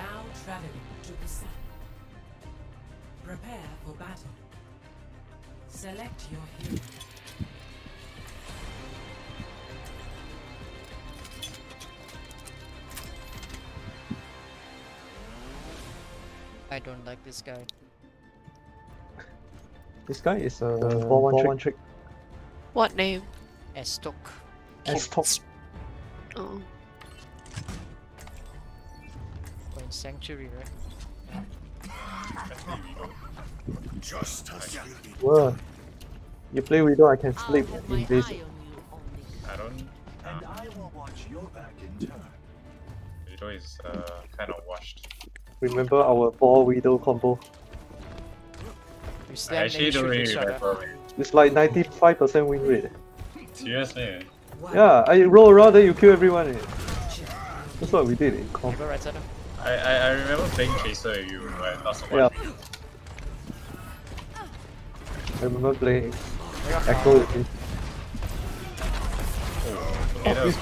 Now traveling to the sun. Prepare for battle. Select your hero. I don't like this guy. This guy is a uh, 4 1 trick. One trick. What name? Estok. S top. Oh. Going Sanctuary, right? Whoa. You play Widow, I can sleep in this. I don't. And I will watch your back in turn. Widow is uh, kind of washed. Remember our 4 Widow combo? I actually and don't shoot really each other. remember. It's like 95% win rate. Seriously. Yeah, I roll around then you kill everyone. eh. That's what we did in comp. Go right side. him. I, I, I remember playing Chaser with you, but not so Yeah. I remember playing. Echo with me. Okay, that Oh, was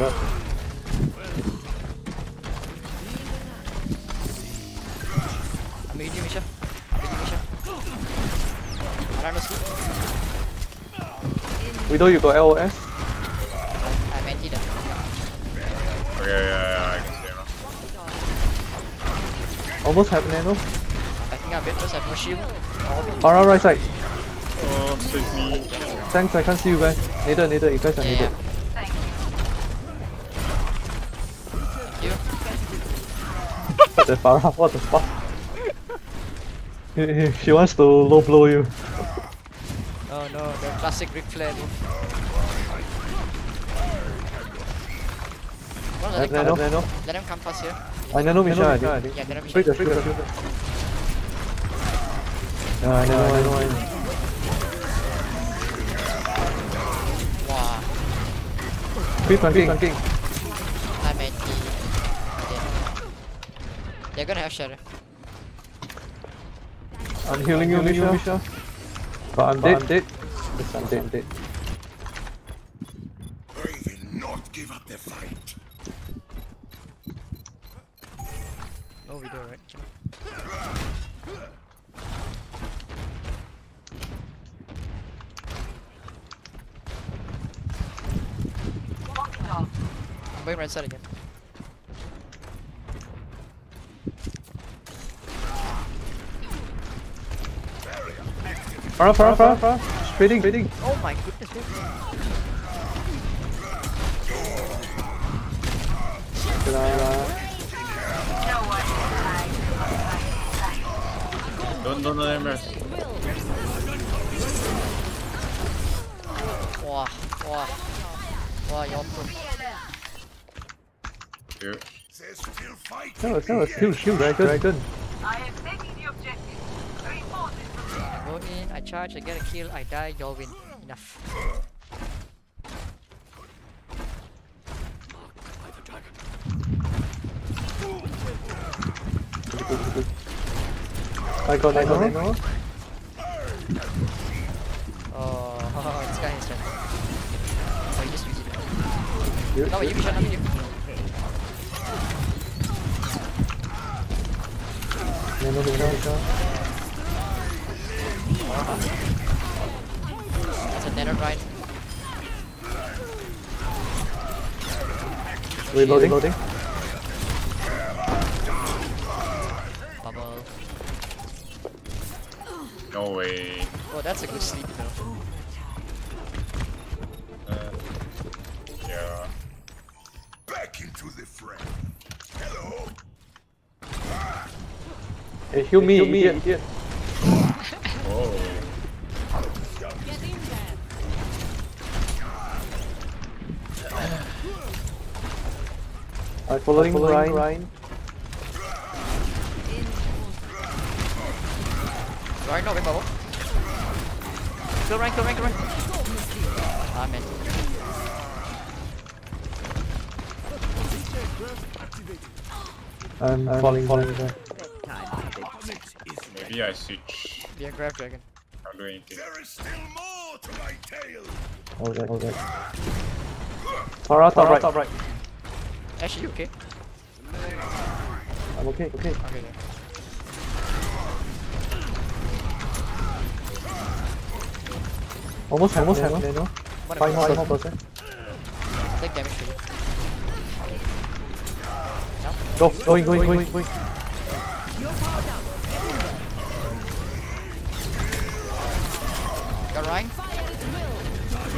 Yeah. I'm with you, Misha. I'm you, Misha. Around the sleep. Widow, you got LOS? I'm anti them. Okay, yeah, yeah, I can see him. Almost have nano. I think I'm first. I have no shield. Around right side. Oh, save me. Thanks, I can't see you guys. Neither, neither, you guys are Yeah, needed. What the Pharah? What the fuck? He- he- she wants to low blow you. Oh no, the classic Ric Flair move. Well, let, Have them nano, come, nano. let them come past here. I nano Misha, I think. Yeah, let them Break the, break the, break the. Yeah, I know, I know, I know. Wow, Keep flanking. I'm They're gonna have shadow. I'm healing you, Misha. But I'm dead. I'm dead. Yes, I'm dead. Dead. I will not give up the fight. Oh, no video, right? I'm going right side again. Pharah, Pharah, Pharah, Pharah. Trading, trading. Oh my goodness, man. Don't, don't let him rest. Wow, wow. Wow, you're pro. Here. There's still fight. That was, that was still shield dragon. dragon. I am taking the objective. Reinforce it. I go in, I charge, I get a kill, I die, y'all win. Enough. I got nano. nano. Oh, this guy is trying. Oh, he just used it. You- No, you Misha, not you. Nano, Misha, Misha. That's a nether ride. Reloading. Reloading. Bubble. No way. Oh, that's a good sleep though. Uh, yeah. Back into the fray. Hello. Hey, heal me, heal me, idiot. Oh. I'm following, following Ryan. Ryan. Ryan not in bubble. Kill Ryan, kill Ryan, kill Ryan. Ah, man. I'm, I'm falling, falling there. Maybe I switch. Yeah, grab dragon. I'll do anything. There is still more to my tail! Alright, alright. Alright, alright, alright. Actually, you okay? I'm okay, okay. Okay, yeah. Almost, almost, yeah, almost. Yeah, No, Five more, five more percent. take damage for you? Go, going, going, going, going. Got Ryan.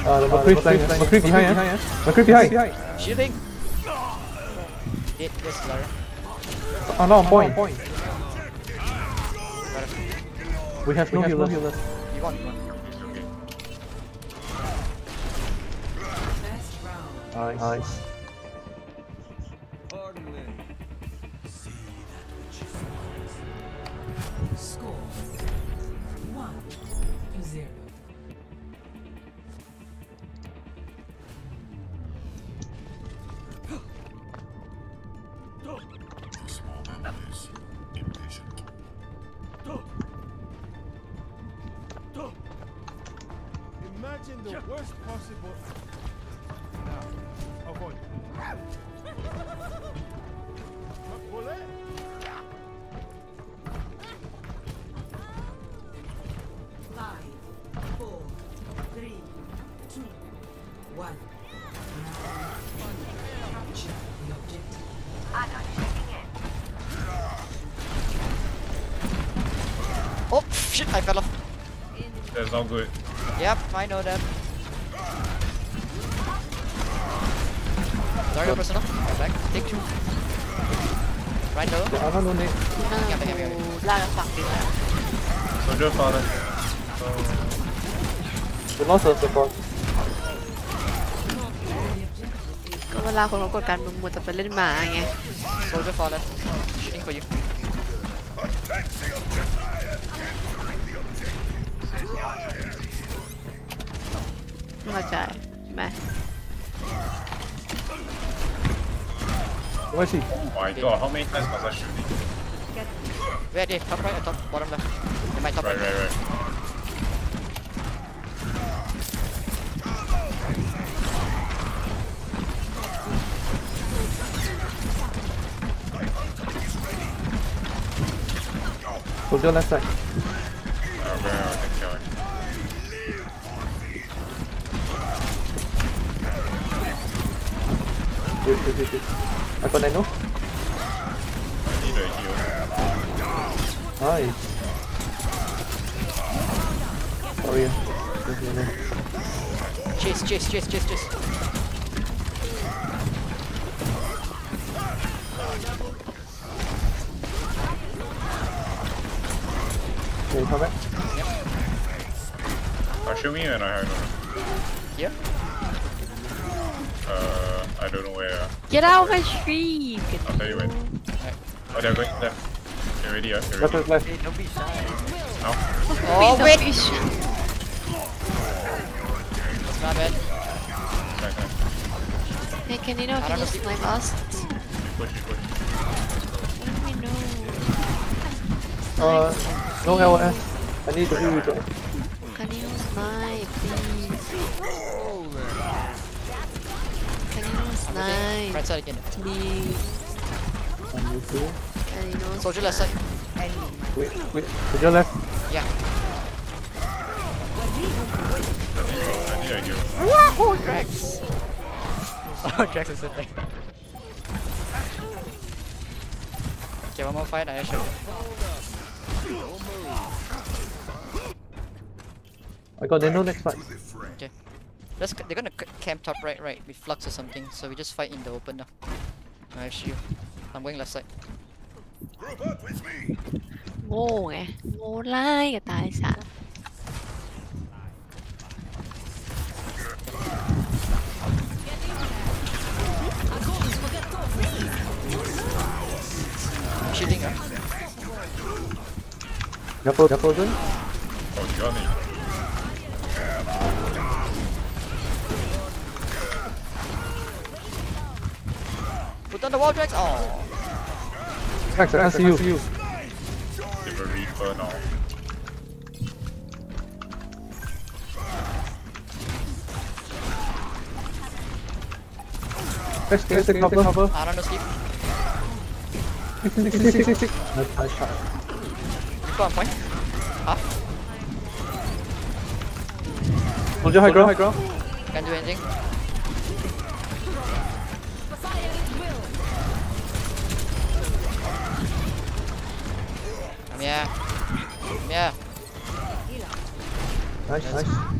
Uh, the McCree flying, McCree behind, eh? Behind. Shielding. Hit this Lara. Oh no, point. Got it. We have no healers. You want, you want. Round. Nice. Nice. Score. One zero. Imagine the worst possible. Now, avoid. Bullet? Five, four, three, two, one. Capture the objective. Anna checking in. Oh, shit, I fell off. That's all good. Yep, I know that. Sorry, your personal. Come back. Take two. Right low. Yeah, no, no need. น่ากูล่ากันฝั่งดีแล้ว Soldier father. We lost the support. ก็เวลาคนเขากดการมึงมัวแต่ไปเล่นหมาไง Soldier fallen. Shooting for you. Attack the objective. मजा है मैं Where is he? Oh my god, how many times was I shooting? Where is Top right or top bottom left? In my top right. Right, right, right. Put your left side. Good, good, good, good. I got nano. I need a heal. Nice. Sorry. Just nano. Chase, chase, chase, chase, chase. Okay, come back. Uh, shoot me when I have Here. I don't know where. uh, Get out of my stream Get I'll tell you when. Oh, they're going left. You ready? Uh? You Left, ready? left, left. Don't be shy. Now? Oh, the wait! fish. That's not bad. Back, back. Hey, can you know I can don't you know. snipe us? You push, you push. Let me know. Uh, no LS. I need to heal you. though. Can you snipe, please? Can you Right side again. please? I'm with you. Can you know Soldier left side. Wait, wait. Soldier left. Yeah. I need. Oh, Drax. Oh, Drax is in there. Okay, one more fight, I show. I got nano next fight. Okay. Let's they're gonna camp top right, right with flux or something. So we just fight in the open now. I have shield. I'm going left side. Group up with me. Ngô eh. ngô lai kìa tài sản. Up. Double, double gun. On the wall, Drax. Oh. Max, I see you. Give a Reaper now. Max, can you take cover? cover? I don't know, sleep. Tick, tick, tick, tick, tick, tick. Nice, nice shot. Reaper on point. Ah. Half. Soldier high. High ground. Can't do anything. Come here. Come here. Nice, nice.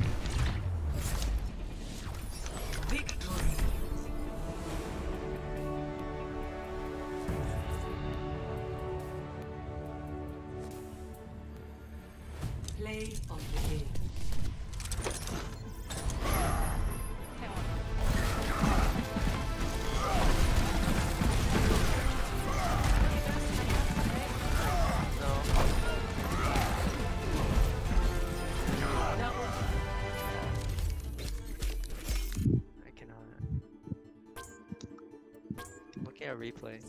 Replay.